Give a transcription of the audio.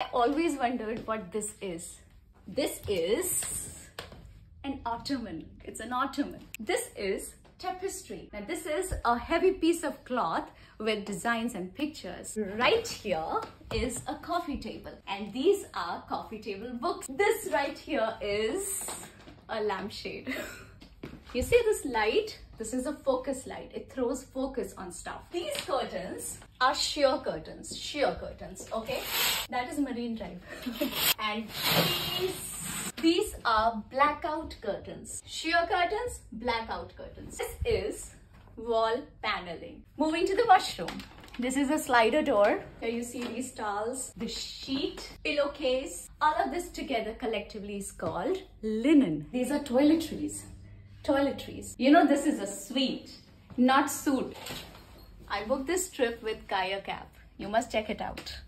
I always wondered what this is. This is an ottoman. It's an ottoman. This is tapestry. Now this is a heavy piece of cloth with designs and pictures. Right here is a coffee table and these are coffee table books. This right here is a lampshade. you see this light? This is a focus light. It throws focus on stuff. These curtains are sheer curtains, sheer curtains, okay? That is Marine Drive. and these these are blackout curtains. Sheer curtains, blackout curtains. This is wall paneling. Moving to the washroom. This is a slider door. Here you see these towels, the sheet, pillowcase. All of this together collectively is called linen. These are toiletries. Toiletries. You know this is a suite, not suit. I booked this trip with Kayak. You must check it out.